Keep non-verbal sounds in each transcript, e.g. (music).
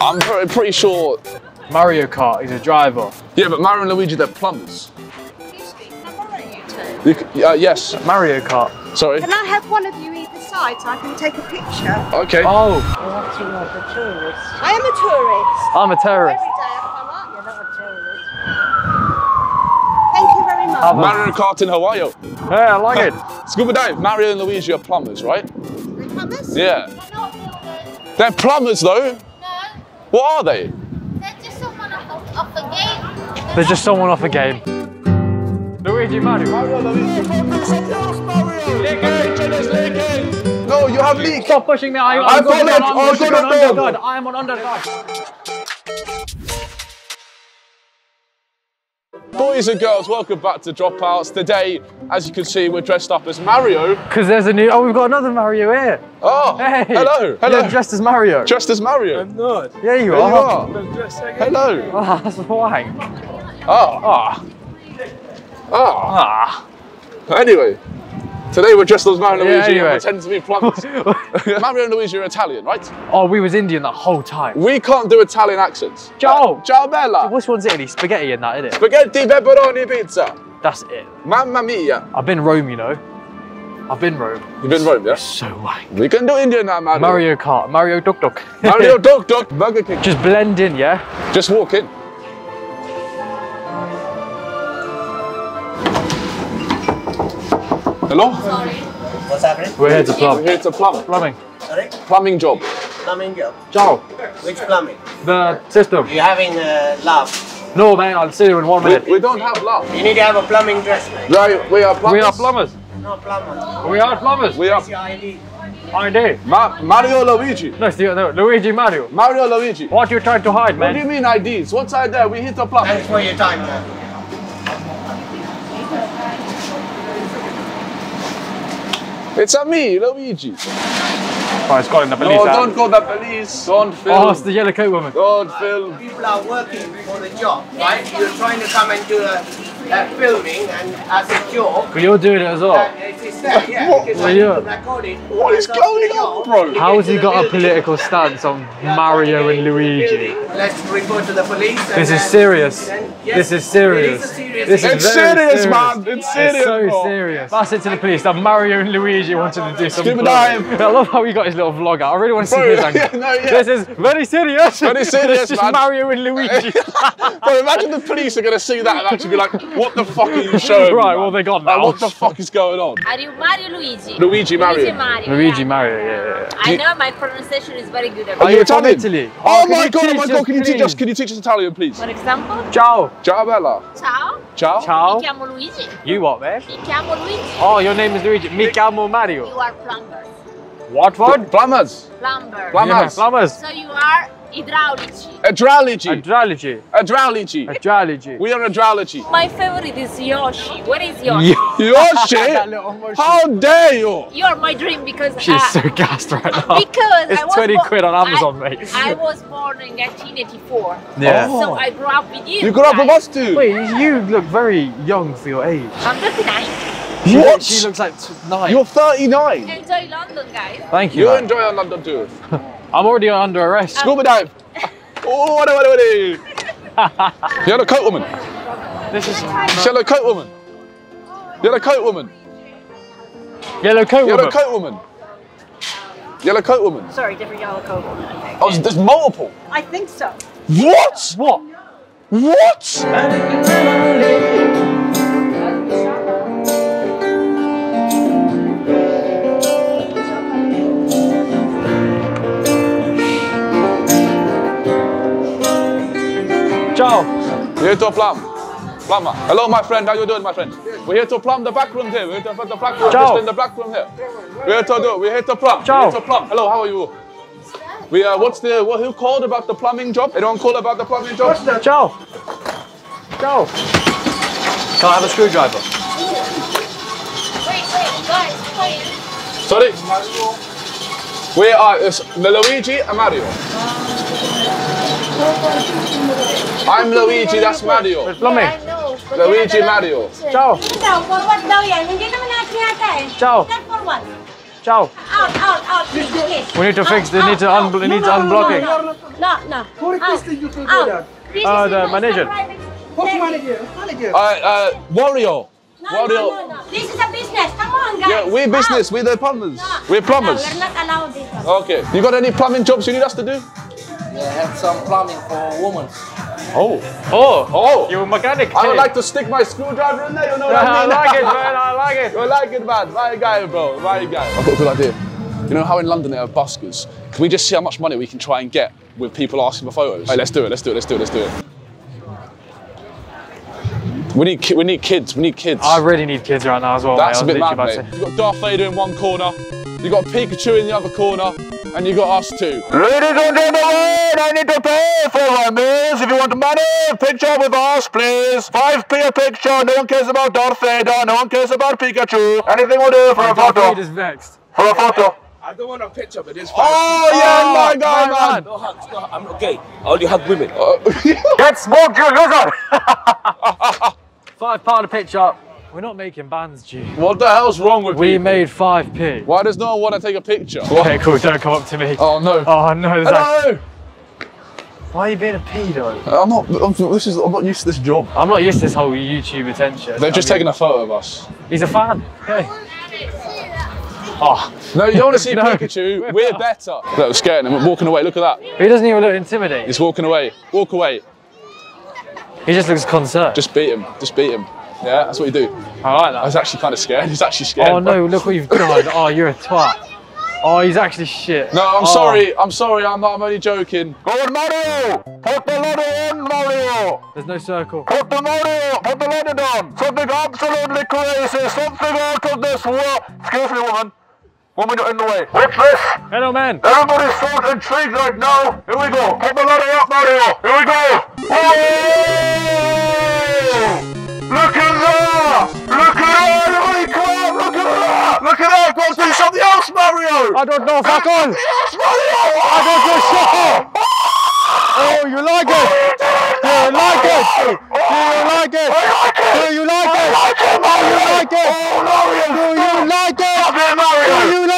I'm pretty, pretty sure. Mario Kart, he's a driver. Yeah, but Mario and Luigi, they're plumbers. Excuse me, can I borrow you two? You, uh, yes. Mario Kart. Sorry. Can I have one of you either side so I can take a picture? Okay. Oh, I am a tourist. I'm a terrorist. Every day I come up. You're not a tourist. Thank you very much. Have a- Mario Kart in Hawaii. Yeah, I like it. (laughs) Scuba dive. Mario and Luigi are plumbers, right? The promise? Yeah. They're not builders. They're plumbers, though. No, What are they? they're just someone off, off the game. There's just someone off a game. Luigi Mario. No, you have leak. Stop pushing me. I, I I'm going followed. on. Oh, I'm pushing go, on go, go. I am on underguard. Boys and girls, welcome back to Dropouts. Today, as you can see, we're dressed up as Mario. Because there's a new. Oh, we've got another Mario here. Oh, Hey. hello, hello. You're dressed as Mario. Dressed as Mario. I'm not. yeah, you There you are. are. Hello. Oh, (laughs) that's wank. Ah, Ah, ah. ah. Anyway, today we're dressed as Mario and Yeah, Luigi anyway. and pretend to be plumbers. (laughs) Mario and Luigi are Italian, right? Oh, we was Indian the whole time. We can't do Italian accents. Ciao. Ciao bella. Which one's Italy? Spaghetti and that, isn't it? Spaghetti, pepperoni, pizza. That's it. Mamma mia. I've been Rome, you know. I've been Rome. You've been Rome, yeah? So wank. We can do Indian now, Mario. Mario Kart, Mario Duck Duck. Mario, (laughs) Duck Duck, Burger King. Just blend in, yeah? Just walk in. Hello? Sorry. What's happening? We're here to plumb. We're here to plumb. Plumbing. Sorry? Plumbing job. Plumbing job. Ciao. Which plumbing? The system. You're having uh, a lab? No, man, I'll see you in one We, minute. we don't have love. You need to have a plumbing dress, mate. Right, we are plumbers. We are plumbers. No plumber. We are plumbers. We are What's your ID? ID. Ma- Mario Luigi. No, it's the, no, Luigi Mario. Mario Luigi. What are you trying to hide, man? What do you man? mean IDs? What's out there? We hit the plumb. Thanks for your time, man. It's a me, Luigi. Oh, it's calling the police. No, don't call the police. Don't oh, film. Oh, it's the yellow coat woman. Don't film. People are working for the job, right? You're trying to come and do a, a filming and as a job. But you're doing it as well. And it is that, yeah, What- Well, I need yeah. to record it. What is going on, bro? How has he Into got a political stance on Yeah, Mario and Luigi? Let's report to the police. This is then- serious. Then- yes, This is It is serious. a serious This is It's very serious, man. It's serious, It's so bro. serious. That's oh. it to the police that Mario and Luigi wanted to do some Scuba vlogging. dive. I love how he got his little vlog out. I really want to see Bro, his angle. yeah, no, yeah. This is very serious. Very serious, this is man. Mario and Luigi. (laughs) Bro, imagine the police are gonna see that and actually be like, "What the fuck are you (laughs) showing?" me, Right, man?" well, they gone Like, now. what the fuck is going on? Are you Mario Luigi? Luigi Mario. Luigi Mario. Luigi yeah. Mario, yeah, yeah. yeah. I know my pronunciation is very good. Are Are you you from Italian? Italy? Oh, oh, can my god! Oh my god! Can you teach us? Can you teach us Italian, please? For example, Ciao. Ciao, bella. ciao. Ciao. Ciao. Mi chiamo Luigi. You what, man? Mi chiamo Luigi. Oh, your name is Luigi. Mi chiamo Mario. You are plumbers. What, what? Plumbers. Plumber. Plumbers. Yeah, plumbers. So you are idraulici. Hydraulici. Hydrology. Hydraulici. Hydrology. We are hydraulici. My favorite is Yoshi. Where is Yoshi? Yoshi! That little motion. How dare you? You are my dream because She's uh, so gassed right now. because It's I was 20 quid on Amazon, I, mate. I was born in 1984. Yeah. So I grew up with you. You grew up with us too. Wait, you look very young for your age. I'm 39. She, What? She looks like t- nine. You're 39. Enjoy London, guys. Thank you. You man. enjoy our London too. (laughs) I'm already under arrest. Scuba dive. (laughs) Oh, what what what Yellow coat woman. This is Yellow coat woman. Yellow coat woman. yellow coat woman. Yellow coat woman. Yellow coat woman. Sorry, different yellow coat. woman. Okay. Oh, there's multiple. I think so. What? What? What? We're here to plumb. Plumber. Hello, my friend. How you doing, my friend? We're here to plumb the back room here. We're here to plumb the back room. Ciao. Just in the black room here. We're here to do. We're here to plumb. Ciao. We're here to plumb. Hello, how are you? We uh, what's the what? Who called about the plumbing job? Anyone call about the plumbing job? Ciao. Ciao. Can I have a screwdriver? Wait, wait, guys, wait. Sorry. We are it's Luigi and Mario. I'm Luigi. That's Mario. It's plumbing. I know. Luigi Mario. Ciao. Daw, forward daw yan. Hindi naman natin yata eh. Ciao. Not forward. Ciao. Out, out, out, please, please. We need to fix. They need to un. They need to unblocking. No, no. Who Out, requested you to do that? out. Uh, the manager. private Who's manager? Manager. Uh, uh, Wario. No, Wario. no, no, no. This is a business. Come on, guys. Yeah, we're Out. business. We're the plumbers. No, We're plumbers. No, we're not allowed this one. Okay. You got any plumbing jobs you need us to do? Yeah, I have some plumbing for women. Oh. Oh. Oh. You're a mechanic? I would like to stick my screwdriver in there. You know what Yeah, I I like it, (laughs) man. I like it. You like it, man. Right guy, bro. Right guy. I've got a good idea. You know how in London they have buskers? Can we just see how much money we can try and get with people asking for photos? Hey, let's do it. Let's do it. Let's do it. Let's do it. We need, ki- we need kids. We need kids. I really need kids right now as well. That's mate. a bit mad, mate. You've got Darth Vader in one corner, you've got Pikachu in the other corner, and you got us two. Ladies and gentlemen, I need to pay for my miss. If you want money, picture with us, please. 5p a picture, no one cares about Darth Vader, no one cares about Pikachu. Anything will do for a say. Darth photo. Vader's vexed. For a photo. I don't want a picture, but it's Oh, yeah, oh, my guy, my man. No hugs, no, I'm okay. I only hug women. (laughs) Get smoked, you lizard. (laughs) Five pound a picture. We're not making bands, G. What the hell's wrong with We people? made five p. Why does no one want to take a picture? Okay, cool. Don't come up to me. Oh, no. Oh no. Hello. why are you being a pedo? I'm not. I'm, this is. I'm not used to this job. I'm not used to this whole YouTube attention. They've just I mean, taken a photo of us. He's a fan. Hey. Oh, No, you don't want to see (laughs) No. Pikachu. We're better. Look, we're scaring him. We're walking away. Look at that. he doesn't even look intimidating. He's walking away. Walk away. He just looks concerned. Just beat him. Just beat him. Yeah, that's what you do. I like I was actually kind of scared. He's actually oh, scared. Oh bro. no, look what you've done. Oh, you're a twat. Oh, he's actually shit. No, I'm Oh. sorry. I'm sorry. I'm not. I'm only joking. Go on, Mario. Put the ladder on, Mario. There's no circle. Put the Mario. Put the ladder down. Something absolutely crazy. Something out of this world. Excuse me, woman. One minute in the way. What's this? Hello, man. Everybody's so intrigued right now. Here we go. Put the ladder up, Mario. Here we go. Whoa! Mario! I don't know. Fuck on. Mario! I don't know. Shut up. Oh, you like it? Do you like it? Do you like it? Do you like it? Do you like it? Do you like it? Do you like it?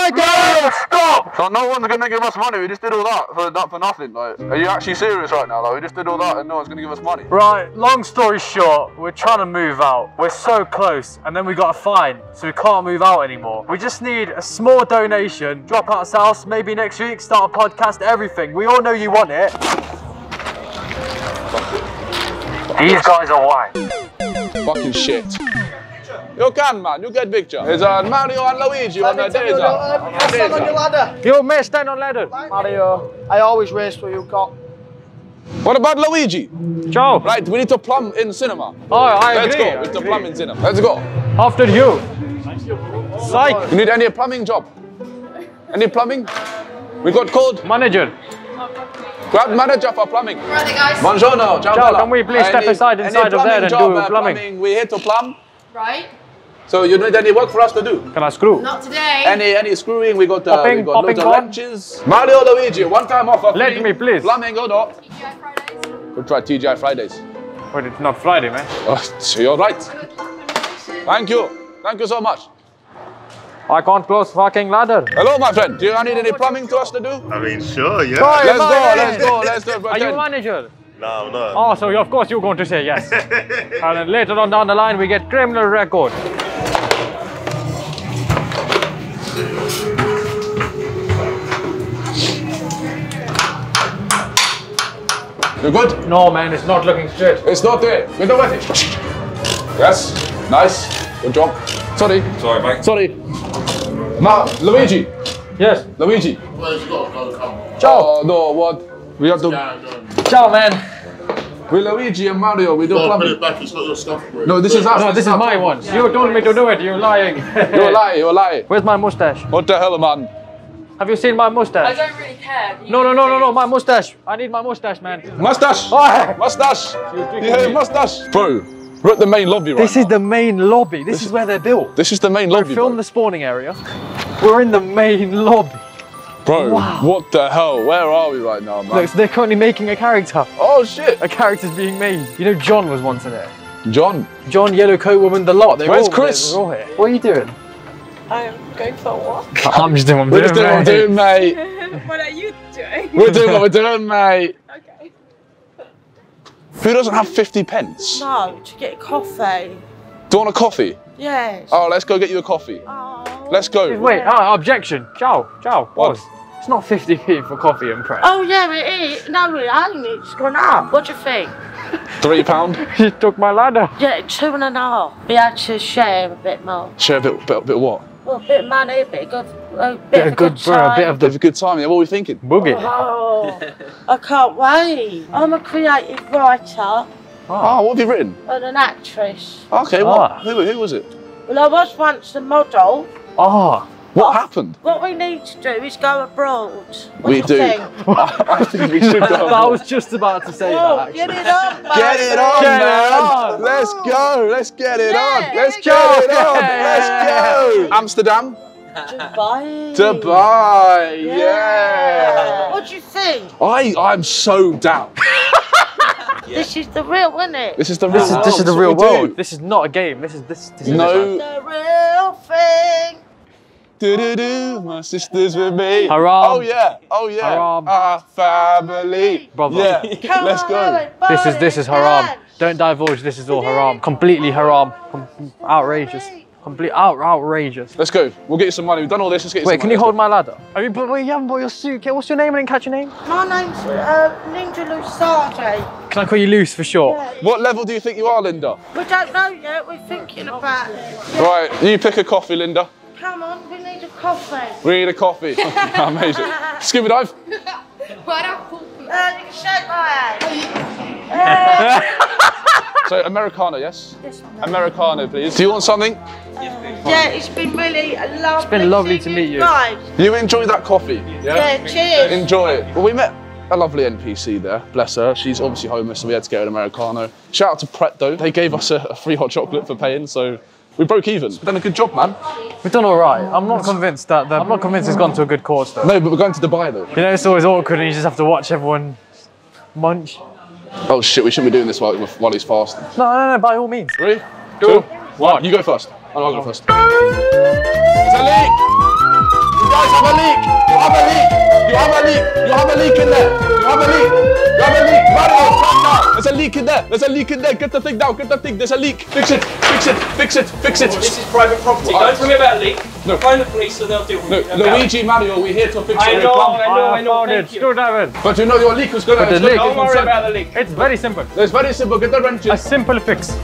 Stop! So no one's gonna give us money. We just did all that for that for nothing. Like, are you actually serious right now? Like, we just did all that and no one's gonna give us money. Right, long story short, we're trying to move out. We're so close, and then we got a fine, so we can't move out anymore. We just need a small donation, drop out a house, maybe next week, start a podcast, everything. We all know you want it. These guys are white. Fucking shit. You can, man. You get picture. It's uh, Mario and Luigi on the days. Stand on your ladder. You may stand on ladder. Mario, I always waste what you got. What about Luigi? Ciao. Right, we need to plumb in cinema. Oh, I Let's agree. go. I We need to plumb in cinema. Let's go. After you. Psych. You need any plumbing job? Any plumbing? We got called Manager. grab manager for plumbing. Brother, guys. Buongiorno, ciao, Ciao, can we please step Any- aside inside of there and plumbing do job, uh, plumbing? We're here to plumb. Right? So you need any work for us to do? Can I screw? Not today. Any any screwing? We got uh, Popping, we got popping loads of corn? wrenches. Mario Luigi, one time off. Let free. me, please. Plumbing or not? TGI Fridays. Could try TGI Fridays. But it's not Friday, man. Oh, so you're right. Thank you. Thank you so much. I can't close fucking ladder. Hello, my friend. Do you need any plumbing to us to do? I mean, sure, yeah. Go Let's go. man. Let's go. Let's do it. Are you pretend. manager? No, no. Oh, so of course you're going to say yes. (laughs) and then later on down the line, we get criminal record. You good? No, man, it's not looking straight. It's not there. We don't want it. Yes. Nice. Good job. Sorry. Sorry, mate. Sorry. Ma, Luigi. Yes. Luigi. Ciao. Oh, no, what? We have to. Ciao, man. With Luigi and Mario, we do put plumbing. it back, it's not your stuff, bro. No, this is us. No, this is my problem. one. You told me to do it. You're lying. (laughs) You're lying. You're lying. Where's my mustache? What the hell, man? Have you seen my mustache? I don't really care. No, no, no, no, no. My mustache. I need my mustache, man. Mustache. (laughs) Oh, Mustache. drinking Yeah, mustache. Bro, we're at the main lobby right this is now. the main lobby. This, is where they're built. This is the main lobby, Film bro. the spawning area. We're in the main lobby. Bro, Wow. what the hell? Where are we right now, man? Look, so they're currently making a character. Oh shit. A character's being made. You know, John was once in there. John. John, Yellow Coat Woman, the lot. They're Where's all, Chris? They're all here. What are you doing? I'm going for a walk. (laughs) I'm just doing what I'm We're just doing what we're doing, mate. (laughs) what are you doing? We're doing what we're doing, mate. Okay. Who doesn't have 50 pence? No, to get coffee. Do you want a coffee? Yes. Oh, let's go get you a coffee. Oh. Let's go. Wait, oh, objection. Ciao, ciao. What? Pause. It's not 50p for coffee and press. Oh yeah, it is. No, it ain't. It's gone up. What do you think? (laughs) Three pound. (laughs) She took my ladder. Yeah, two and a half. We had to share a bit more. Share a bit, bit, bit of what? Well, a bit of money, a bit of good, a bit, Bit of of good, good bro, time. a bit of the a good time. Yeah, what are we thinking? boogie. Oh, I can't wait. I'm a creative writer Oh, what have you written? and an actress. Okay, what? Ah. Who, who was it? Well, I was once a model. Oh, What happened? What we need to do is go abroad. What We do. Do. (laughs) I think we should go. I was just about to say Oh, that. get it on, baby. Get it on, Get it man. on. Let's go. Let's get it Yeah, on. Let's let's get go. it on. Let's go. Amsterdam. Dubai. Dubai. Yeah. What do you think? I I'm so down. This is the real, isn't it? This is the real This is world. this is the real world. do. This is not a game. This is this. this is No. The real thing. Do-do-do, my sister's with me. Haram. Oh yeah. Oh yeah. Haram. Our family. Brother. Yeah. Come Let's go. This is this is haram. Don't divulge. This is all haram. Completely haram. Com- outrageous. Complete out, outrageous. Let's go. We'll get you some money. We've done all this. Let's get you Wait, some can money. you hold my ladder? I mean, but wait, you haven't brought your suitcase. What's your name? I didn't catch your name. My name's uh, Ninja Lusade. Can I call you Loose for short? What level do you think you are, Linda? We don't know yet. We're thinking about it. Right, you pick a coffee, Linda. Come on, we need a coffee. We need a coffee. (laughs) Amazing. Scuba dive. (laughs) Uh, you can shake my hand. (laughs) So Americano, yes? This one. Americano, please. Do you want something? Yeah, it's been really lovely. It's been lovely to meet you. Guys. You enjoy that coffee, yeah? Yeah, cheers. Enjoy it. Well, we met a lovely NPC there, bless her. She's obviously homeless, so we had to get her an Americano. Shout out to Pret though. They gave us a, a free hot chocolate for paying, so we broke even. We've done a good job, man. We've done all right. I'm not convinced that the, I'm not convinced it's gone to a good cause though. No, but we're going to Dubai though. You know, it's always awkward, and you just have to watch everyone munch. Oh shit, we shouldn't be doing this while, while he's fasting. No, no, no. By all means. Three, two, one. You go first. I'll go first. There's a leak! You guys have a leak! You have a leak! You have a leak! You have a leak in there! You have a leak! You have a leak! Mario, calm down! There's a leak in there! There's a leak in there! Get the thing down! Get the thing! There's a leak! Fix it! Fix it! Fix it! Fix it! This is private property. What? Don't tell me about a leak. No. Phone the police so they'll deal with No, it. Okay. Luigi, Mario, we're here to fix I your know, plumb. I know, I I know. found it. Thank you. But you know your leak was gonna. But the it's leak Don't worry concerned. about the leak. It's very simple. It's very simple. Get the A simple fix.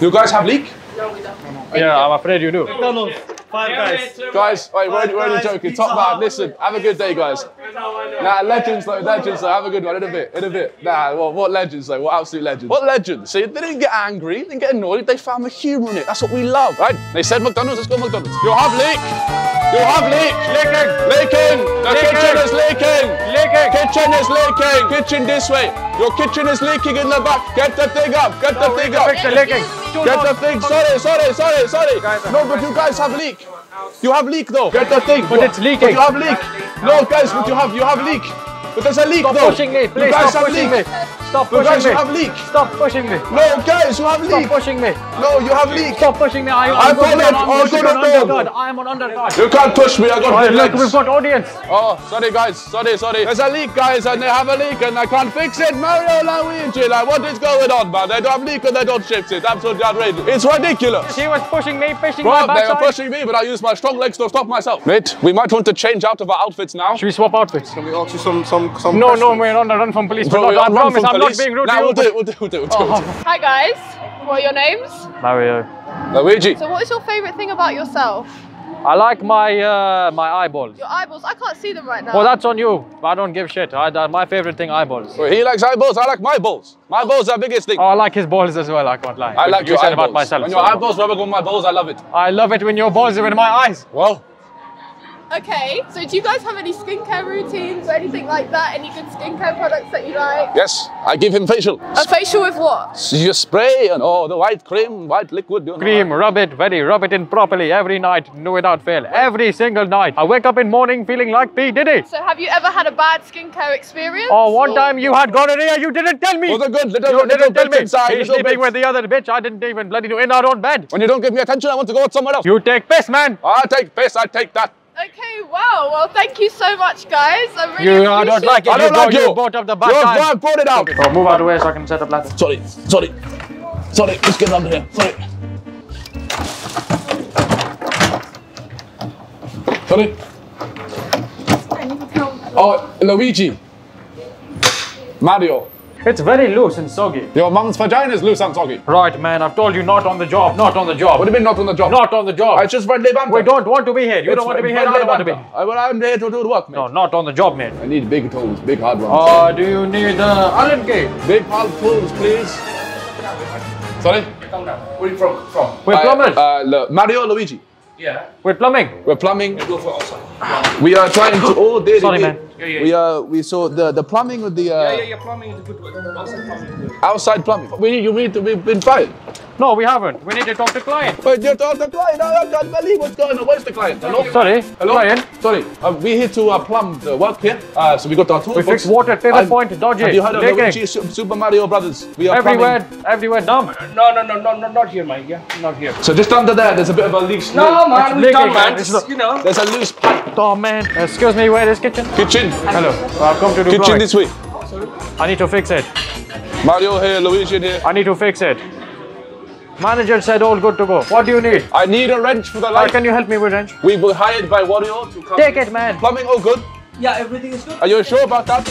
You guys have leak? No, we don't. Yeah, I'm afraid you do. Oh, Guys, wait, we're only, we're only joking. Top man, listen. Have a good day, guys. Nah, legends though, legends though. Have a good one. In a bit, in a bit. Nah, what, what legends though? What absolute legends? What legends? See, they didn't get angry, they didn't get annoyed. They found the humour in it. That's what we love, right? They said McDonald's. Let's go McDonald's. You have leak. You have leak. Leaking. Leaking. The Leaking. kitchen is leaking. Leaking. Kitchen is leaking. Kitchen this way. Your kitchen is leaking in the back. Get the thing up. Get the thing up. Fix the leaking. Get the thing. Sorry, sorry, sorry, sorry. No, but you guys have leak. You have leak though. Get the thing. But it's leaking. But you have leak. No, guys, but you have you have leak. But there's a leak Stop though. pushing me, You please. guys Stop have leak. me. Stop You guys pushing you have leak. Stop pushing me. No, guys, you have leak. Stop pushing me. No, you have leak. Stop pushing me. I, I I'm got going on. Oh, I'm pushing on on underguard. I'm on underguard. You can't push me. I got Alright, good look, legs. we've got audience. Oh, sorry guys, sorry, sorry. There's a leak, guys, and they have a leak, and I can't fix it. Mario Luigi, like, what is going on, man? They don't have leak and they don't fix it. Absolutely outrageous. It's ridiculous. He was pushing me, pushing Bro, my they were pushing me, but I used my strong legs to stop myself. Mate, we might want to change out of our outfits now. Should we swap outfits? Can we ask you some some some No, no, we're on the run from police. Bro, We're not, I are run promise I'm police. Not being rude Nah, we'll do it, we'll do it, we'll do it. We'll do it. Hi guys, what are your names? Mario. Luigi, So what is your favourite thing about yourself? I like my uh, my eyeballs. Your eyeballs, I can't see them right now. Well, that's on you. I don't give shit. I, uh, my favorite thing, eyeballs. Well, he likes eyeballs, I like my balls. My balls are biggest thing. Oh, I like his balls as well. I can't lie. I like you your said eyeballs. about myself. When so- your eyeballs rub against my balls, I love it. I love it when your balls are in my eyes. Well, Okay, so do you guys have any skincare routines or anything like that? Any good skincare products that you like? Yes, I give him facial. A facial with what? You spray and oh, the white cream, white liquid. You know. Cream, rub it very, rub it in properly every night, no without fail. Every single night. I wake up in morning feeling like P. Diddy. So have you ever had a bad skincare experience? Oh, one time you had gonorrhea, you didn't tell me. Oh, the good little, You little didn't tell me. inside. He's ah, little sleeping bit. with the other bitch. I didn't even bloody know in our own bed. When you don't give me attention, I want to go with someone else. You take piss, man. I take piss, I take that. Okay, wow. Well, thank you so much, guys. I really You, I don't appreciate like it. I don't you like you. brought up the bad You're time. fine, put it out. So move out of the way so I can set up ladder. Sorry, sorry, sorry. Let's get under here. Sorry. Sorry. Oh, Luigi. Mario. It's very loose and soggy. Your mum's vagina is loose and soggy. Right, man. I've told you not on the job. Not on the job. What do you mean not on the job? Not on the job. I just friendly banter. we don't want to be here. You It's don't want to be here. I don't want to be. banter. I, well, I'm here to do the work, mate. No, not on the job, mate. I need big tools, big hard ones. Uh, do you need uh, Allen key? big hard tools, please. Sorry? Where are you from? From? We're Uh, plumbers. Uh, Lu- Mario Luigi? Yeah. We're plumbing. We're plumbing. Go for outside. We are trying to. Oh, there Sorry, man. Yeah, yeah, We are. We saw the the plumbing with the uh, Yeah, yeah, yeah. Plumbing is a good word. Outside plumbing outside plumbing. We you need to. We've been fired. No, we haven't. We need to talk to client. But you're talking to the client. I can't believe what's going on. Where's the client? Hello. Sorry, Hello. client. Sorry. Uh, we're here to uh, plumb the work here. Uh, so we got our tools. We fix water, pivot point, dodgy, Have you heard of leaking. Luigi Super Mario Brothers? We are Everywhere, plumbing. everywhere dumb. No, no, no, no, no, not here, mate. Yeah, not here. So just under there, there's a bit of a leak. No, man, It's we leaking, done, man. man. Just, you know. There's a loose pipe. Oh man. Excuse me, where is kitchen? Kitchen. Hello. I've come to do Kitchen this way. I need to fix it. Mario here, Luigi here. I need to fix it. Manager said all good to go. What do you need? I need a wrench for the light. How light. can you help me with wrench? We were hired by Wario to come. Take it, man. Plumbing all good? Yeah, everything is good. Are you sure about that?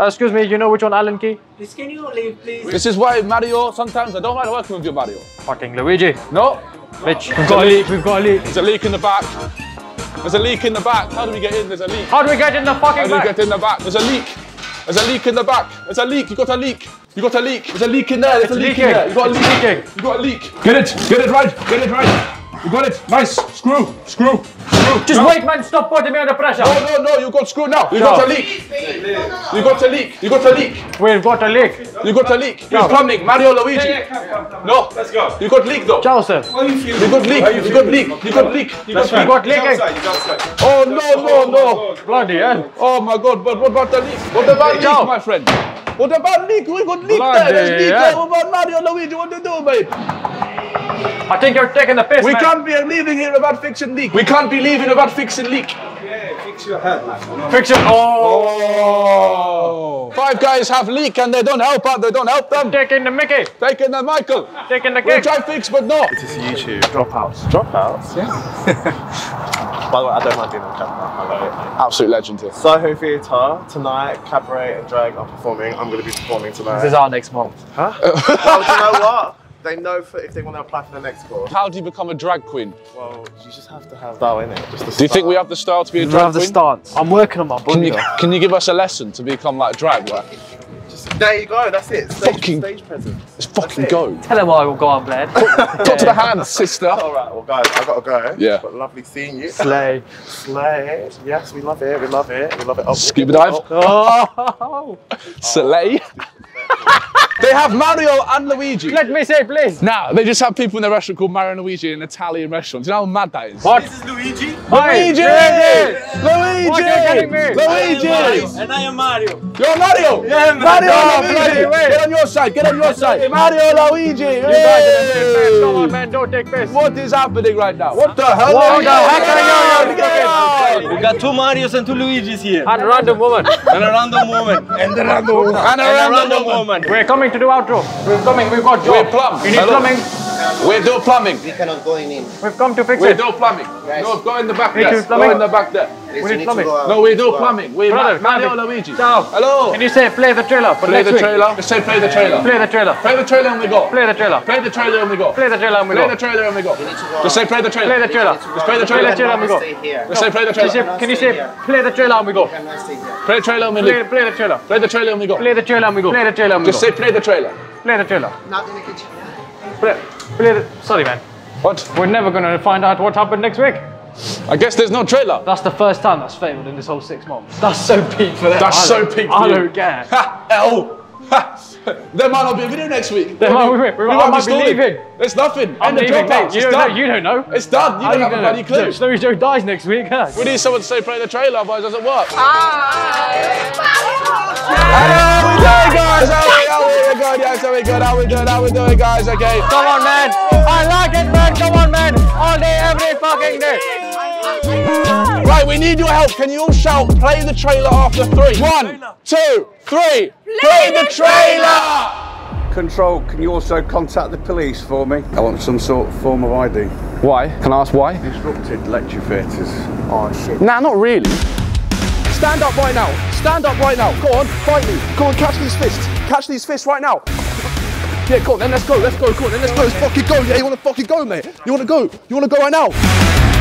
Uh, excuse me, you know which one Allen key? Please, can you leave, please? This is why Mario, sometimes I don't like working with you, Mario. Fucking Luigi. No, Bitch. We've got a leak, we've got a leak. there's a leak in the back. There's a leak in the back. How do we get in? There's a leak. How do we get in the fucking How fucking do we back? get in the back? There's a leak. There's a leak in the back. There's a leak. You got a leak. You got a leak. There's a leak in there. There's a leak leaking. in there. You got a leak. leaking. You got a leak. Get it. Get it right. Get it right. You got it. Nice. Screw. Screw. Screw. Just No. wait, man. Stop putting me under pressure. No, no, no. You got screw now. You No. got a leak. You got a leak. You got a leak. We've got a leak. You got a leak. No. You're plumbing. Mario Luigi. Yeah, come, come, come. No. Let's go. You got leak though. Ciao, sir. You? You got leak. You got leak. You got leak. You got We leak. got leaking. Oh no, no, no. Bloody hell. Oh my god, but what about the leak? What about Ciao. leak, my friend? What about leak? We got leak Bloody there. There's leak there. What about Mario Luigi? What do you do, babe? I think you're taking the piss, We man. can't be leaving here about fixing leak. We can't be leaving about fixing leak. Fix your head, man. Fix it. Oh. oh. Five guys have leak and they don't help out. They don't help them. Taking the Mickey. Taking the Michael. Taking the We'll cake. try fix, but no. This is YouTube. Dropouts. Dropouts? Yeah. (laughs) By the way, I don't mind being on camera. I love it. Absolute legend here. Soho Theatre tonight. Cabaret and Drag are performing. I'm going to be performing tonight. This is our next month. Huh? well, (laughs) oh, do you know what? They know for, if they want to apply for the next course. How do you become a drag queen? Well, you just have to have that in it. Just to Do you think we have the style to be a We drag have the queen? stance. I'm working on my Can you, body. can you give us a lesson to become like a drag? Like, Just, there you go. That's it. Stage, Fucking- stage presence. let's fucking go. Tell him I will go on, Bled. Talk to the hands, sister. All right, well, guys, I've gotta go. Yeah. But lovely seeing you. Slay. Slay. Yes, we love it. We love it. We love it. Oh, Scuba oh, dive. Oh. oh. (laughs) Slay. Oh. (laughs) they have Mario and Luigi. Let me say, please. Now, they just have people in the restaurant called Mario and Luigi in an Italian restaurant. Do you know how mad that is? What? This is Luigi. Luigi! Luigi! What, you're kidding me? Luigi! And I am Mario. You're Mario! Yeah, man. Mario No, and Luigi! bloody. Get on your side, get on your side. Mario Luigi! You guys are the. Come on, man. Don't take piss. What is happening right now? What the hell? What the heck are you- Get out! We got two Marios and two Luigis here. And a random woman. And a random woman. And a random woman. And a random woman. We're coming to do outro. We're coming. We've got job. We're plumb. You need Hello. plumbing. We do plumbing. We cannot go in. We've come to fix it. We it. do plumbing. No, go in the back Me there. too, Go plumbing. in the back there. Please, We need need plumbing. to go out. No, we do plumbing. We Brother, Mario come Luigi. Ciao. Hello. Can you say play the trailer for Play next the week? trailer. Just say play the trailer. Play the trailer. Play the trailer and we go. Play the trailer. Play the trailer and we go. Play the trailer and we go. Play the trailer and we go. need to go Just say play the trailer. Play the trailer. Just play the Play the trailer. trailer and we go. Just say play the Can you say, trailer. can you say play the trailer and we go? Cannot stay here. Play the trailer and we Play, leave. play the trailer. Play the trailer and we go. Play the trailer and we go. Play the trailer and we go. Just say play the trailer. Play the trailer. Not in the kitchen. Play, play the. Sorry, man. What? We're never going to find out what happened next week. I guess there's no trailer. That's the first time that's failed in this whole six months. That's so peak for them. That's I so don't- peak for I you. don't care. Ha! L. Ha! There might not be a video next week. There might- we- we- we might be stalling. leaving. There's nothing. I'm End the leaving, dropouts. mate. You It's don't know. done. You don't know. It's done. You How don't you have a gonna- bloody clue. Joe- Snowy Joe dies next week. huh? We need someone to say play the trailer, otherwise it doesn't work. How we doing, guys? How we, how we good? Yes, how we good? How we good? How we doing, guys? Okay. Come on, man. I like it, man. Come on, man. All day, every fucking day. Right, we need your help. Can you all shout, play the trailer after three? One, two, three. Play the trailer! Control, can you also contact the police for me? I want some sort of form of ID. Why? Can I ask why? Disrupted lecture theatres. Oh shit. Nah, not really. Stand up right now. Stand up right now. Go on, fight me. Go on, catch these fists. Catch these fists right now. Yeah, go on, then let's go, let's go, go on, then let's go, let's fucking go. Yeah, you wanna fucking go, mate? You wanna go? You wanna go right now?